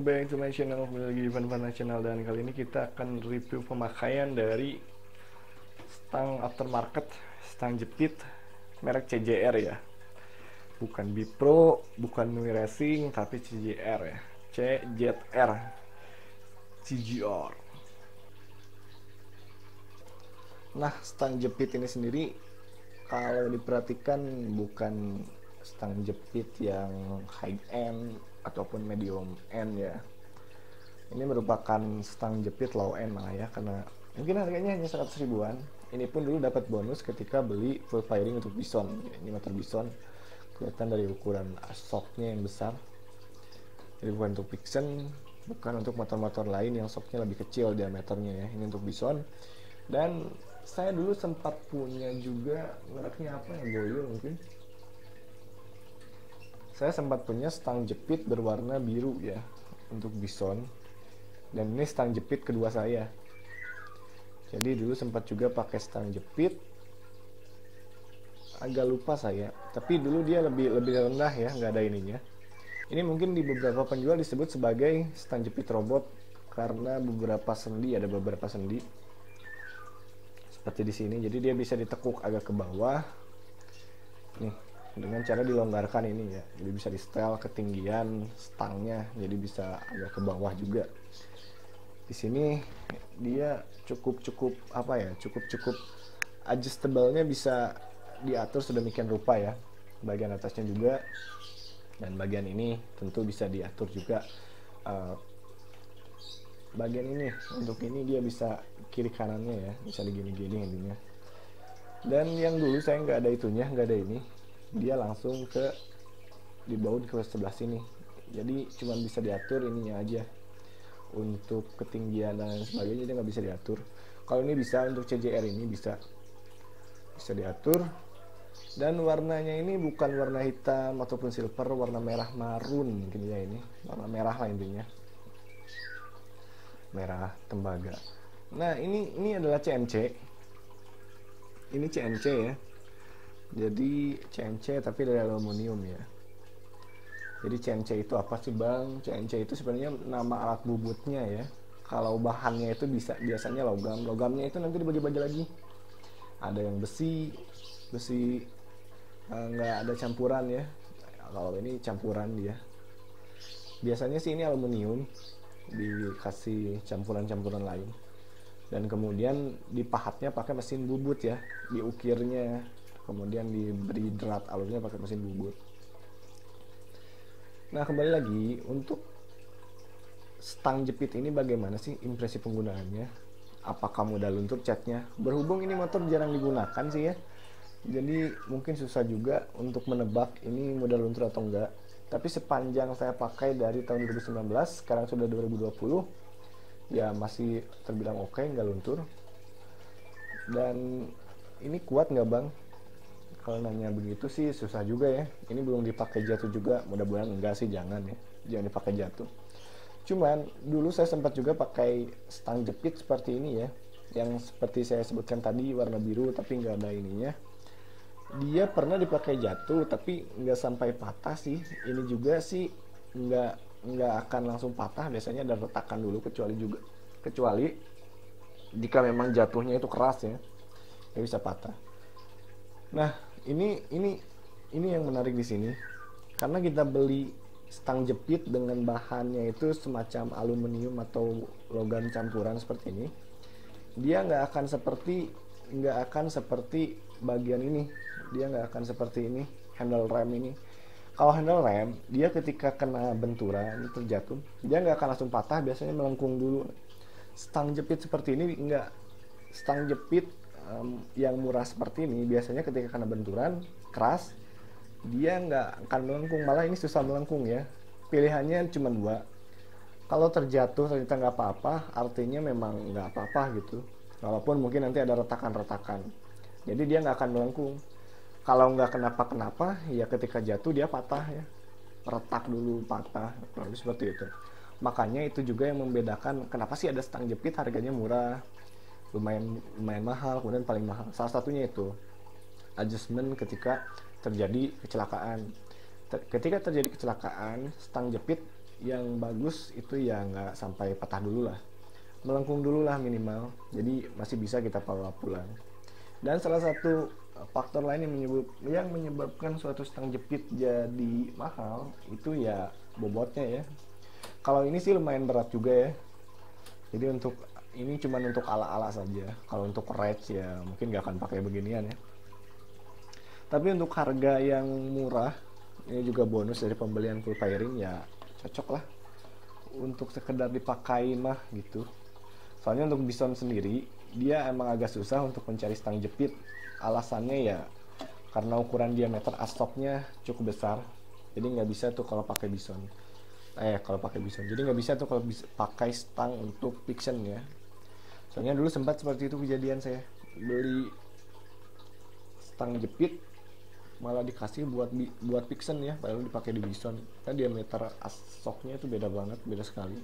welcome back to my channel Kembali lagi di Van Channel Dan kali ini kita akan review pemakaian dari Stang aftermarket Stang jepit Merek CJR ya. Bukan Bipro, bukan Nui Racing Tapi CJR ya. CJR CJR Nah stang jepit ini sendiri Kalau diperhatikan bukan stang jepit yang high end ataupun medium end ya. Ini merupakan stang jepit low end malah ya karena mungkin harganya hanya 100 ribuan. Ini pun dulu dapat bonus ketika beli full firing untuk bison. Ini motor bison kelihatan dari ukuran shocknya yang besar. Jadi bukan untuk Vixen bukan untuk motor-motor lain yang shocknya lebih kecil diameternya ya. Ini untuk bison. Dan saya dulu sempat punya juga mereknya apa ya Goyo mungkin saya sempat punya stang jepit berwarna biru ya untuk bison. Dan ini stang jepit kedua saya. Jadi dulu sempat juga pakai stang jepit. Agak lupa saya tapi dulu dia lebih lebih rendah ya nggak ada ininya. Ini mungkin di beberapa penjual disebut sebagai stang jepit robot karena beberapa sendi ada beberapa sendi. Seperti di sini jadi dia bisa ditekuk agak ke bawah. Nih dengan cara dilonggarkan ini ya. Jadi bisa di setel ketinggian stangnya jadi bisa agak ke bawah juga. Di sini dia cukup cukup apa ya cukup cukup adjustable-nya bisa diatur sedemikian rupa ya. Bagian atasnya juga. Dan bagian ini tentu bisa diatur juga uh, bagian ini. Untuk ini dia bisa kiri kanannya ya bisa digini-gini intinya dan yang dulu saya nggak ada itunya nggak ada ini dia langsung ke dibawa ke sebelah sini. Jadi cuma bisa diatur ininya aja untuk ketinggian dan sebagainya dia nggak bisa diatur. Kalau ini bisa untuk CJR ini bisa. Bisa diatur. Dan warnanya ini bukan warna hitam ataupun silver warna merah marun mungkin ya ini. Warna merah lah intinya. Merah tembaga. Nah ini ini adalah CMC ini CMC ya jadi CNC tapi dari aluminium ya. Jadi CNC itu apa sih bang? CNC itu sebenarnya nama alat bubutnya ya. Kalau bahannya itu bisa biasanya logam. Logamnya itu nanti dibagi-bagi lagi. Ada yang besi besi eh, nggak ada campuran ya. Kalau ini campuran dia. Biasanya sih ini aluminium dikasih campuran-campuran lain. Dan kemudian dipahatnya pakai mesin bubut ya diukirnya kemudian diberi drat alurnya pakai mesin bubut nah kembali lagi untuk stang jepit ini bagaimana sih impresi penggunaannya? Apakah mudah luntur catnya? Berhubung ini motor jarang digunakan sih ya jadi mungkin susah juga untuk menebak ini mudah luntur atau enggak. Tapi sepanjang saya pakai dari tahun 2019 sekarang sudah 2020 ya masih terbilang oke okay, nggak luntur. Dan ini kuat nggak bang kalau nanya begitu sih susah juga ya. Ini belum dipakai jatuh juga. Mudah-mudahan enggak sih jangan ya. Jangan dipakai jatuh. Cuman dulu saya sempat juga pakai stang jepit seperti ini ya. Yang seperti saya sebutkan tadi warna biru tapi nggak ada ininya. Dia pernah dipakai jatuh tapi nggak sampai patah sih. Ini juga sih nggak nggak akan langsung patah. Biasanya ada retakan dulu kecuali juga kecuali jika memang jatuhnya itu keras ya ya bisa patah. Nah ini ini ini yang menarik di sini. Karena kita beli stang jepit dengan bahannya itu semacam aluminium atau logam campuran seperti ini dia nggak akan seperti nggak akan seperti bagian ini. Dia nggak akan seperti ini handle rem ini. Kalau handle rem dia ketika kena benturan terjatuh dia nggak akan langsung patah. Biasanya melengkung dulu. Stang jepit seperti ini nggak stang jepit um, yang murah seperti ini biasanya ketika kena benturan keras dia nggak akan melengkung. Malah ini susah melengkung ya. Pilihannya cuma dua. Kalau terjatuh ternyata nggak apa-apa artinya memang nggak apa-apa gitu. Walaupun mungkin nanti ada retakan-retakan. Jadi dia nggak akan melengkung. Kalau nggak kenapa-kenapa ya ketika jatuh dia patah ya. Retak dulu patah lalu seperti itu. Makanya itu juga yang membedakan kenapa sih ada stang jepit harganya murah lumayan lumayan mahal. Kemudian paling mahal salah satunya itu adjustment ketika terjadi kecelakaan. Ter ketika terjadi kecelakaan stang jepit yang bagus itu ya nggak sampai patah dulu lah. Melengkung dulu lah minimal. Jadi masih bisa kita bawa pulang. Dan salah satu faktor lain yang menyebab yang menyebabkan suatu stang jepit jadi mahal itu ya bobotnya ya. Kalau ini sih lumayan berat juga ya. Jadi untuk ini cuma untuk ala-ala saja. Kalau untuk reds ya mungkin nggak akan pakai beginian ya. Tapi untuk harga yang murah ini juga bonus dari pembelian full firing ya cocok lah. Untuk sekedar dipakai mah gitu. Soalnya untuk bison sendiri dia emang agak susah untuk mencari stang jepit. Alasannya ya karena ukuran diameter astoknya cukup besar. Jadi nggak bisa tuh kalau pakai bison. Eh kalau pakai bison. Jadi nggak bisa tuh kalau pakai stang untuk fiction ya soalnya dulu sempat seperti itu kejadian saya. Beli stang jepit malah dikasih buat buat fiction ya padahal dipakai di bison. Kan diameter asoknya itu beda banget beda sekali